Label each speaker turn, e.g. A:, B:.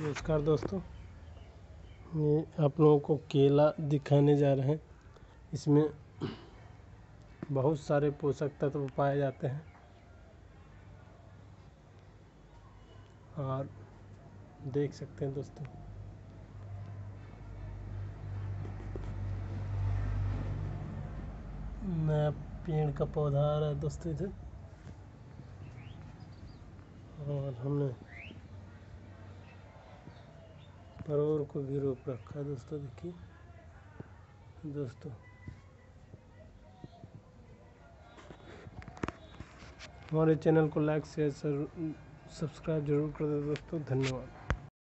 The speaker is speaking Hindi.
A: नमस्कार दोस्तों, ये आप लोगों को केला दिखाने जा रहे हैं। इसमें बहुत सारे पोषक तत्व पाए जाते हैं। और देख सकते हैं दोस्तों। नया पेड़ का पौधा आ रहा है दोस्तों इधर। और हमने परवल को भी रोप रखा है दोस्तों, देखिए। दोस्तों। हमारे चैनल को लाइक, शेयर सब्सक्राइब ज़रूर कर दोस्तों। धन्यवाद।